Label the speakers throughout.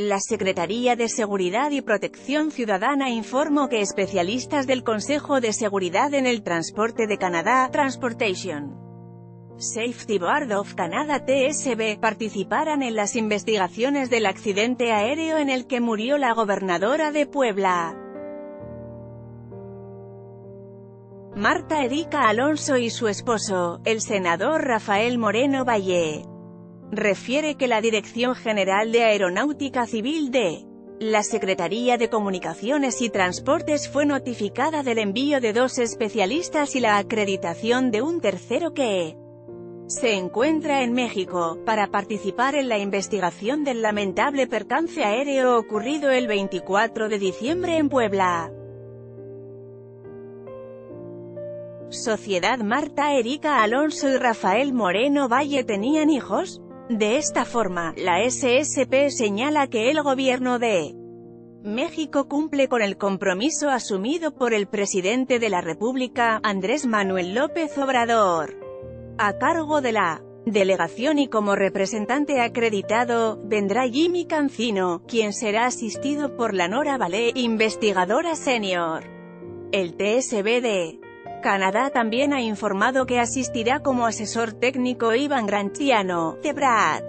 Speaker 1: La Secretaría de Seguridad y Protección Ciudadana informó que especialistas del Consejo de Seguridad en el Transporte de Canadá, Transportation Safety Board of Canada TSB, participaran en las investigaciones del accidente aéreo en el que murió la gobernadora de Puebla. Marta Erika Alonso y su esposo, el senador Rafael Moreno Valle, refiere que la Dirección General de Aeronáutica Civil de la Secretaría de Comunicaciones y Transportes fue notificada del envío de dos especialistas y la acreditación de un tercero que se encuentra en México, para participar en la investigación del lamentable percance aéreo ocurrido el 24 de diciembre en Puebla. Sociedad Marta Erika Alonso y Rafael Moreno Valle tenían hijos. De esta forma, la SSP señala que el gobierno de México cumple con el compromiso asumido por el presidente de la República, Andrés Manuel López Obrador, a cargo de la delegación y como representante acreditado, vendrá Jimmy Cancino, quien será asistido por la Nora Valé, investigadora senior. El TSB de Canadá también ha informado que asistirá como asesor técnico Iván Granciano, de Brad.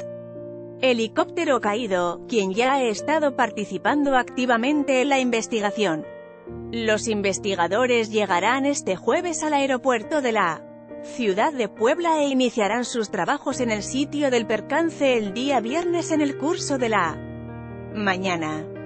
Speaker 1: Helicóptero caído, quien ya ha estado participando activamente en la investigación. Los investigadores llegarán este jueves al aeropuerto de la ciudad de Puebla e iniciarán sus trabajos en el sitio del percance el día viernes en el curso de la mañana.